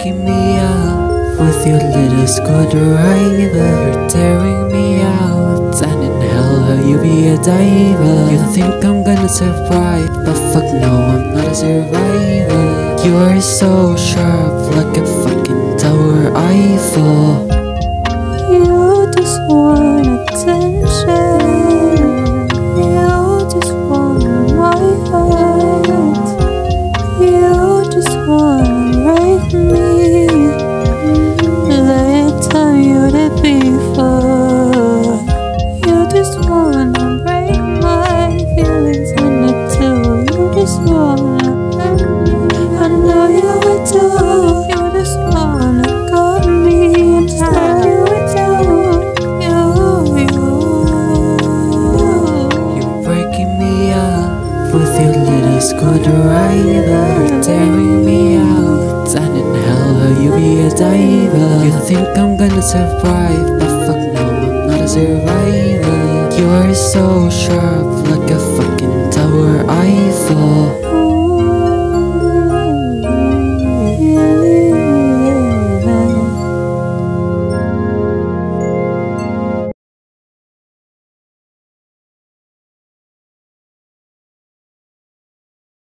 Picking me up with your little screwdriver Tearing me out. And in hell hell you be a diver? You think I'm gonna survive but fuck no I'm not a survivor. You are so sharp like a fucking tower Eiffel. I rider. You're tearing me out And in hell you be a diver You think I'm gonna survive But fuck no, I'm not a survivor You are so sharp like a fucking tower Eiffel